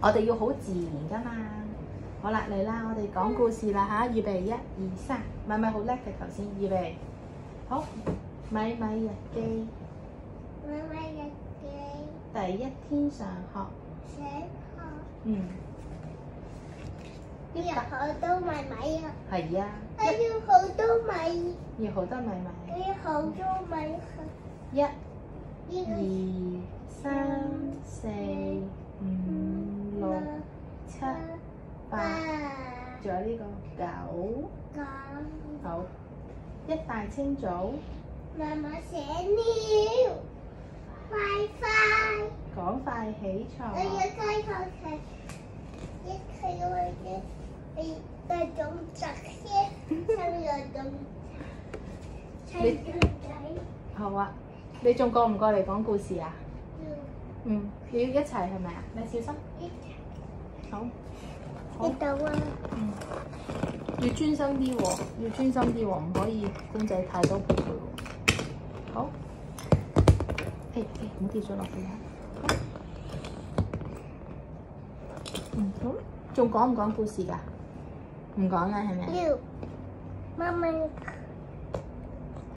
我哋要好自然噶嘛。好啦，嚟啦，我哋講故事啦吓，預備一二三，咪咪好叻嘅頭先，預備好，咪咪日記。咪咪日記，第一天上學，上學，嗯，要好多米米啊！係啊，我要好多米，要好多咪我，要好多米。一、二、三、四、七、八，仲有呢個九，九，好，一大清早。媽媽醒了，快快！趕快起床。我，要開口食，一開我嘅係嗰種特色，生嗰種親仔好啊，你仲過唔過嚟講故事啊？要嗯，你要一齊係咪啊？你小心，好呢。度啊！嗯，要專心啲喎，要專心啲喎，唔可以公仔太多陪佢喎。好，誒誒，唔好跌咗落去啊！好，嗯好，仲講唔講故事㗎？唔講啦，係咪啊？要媽媽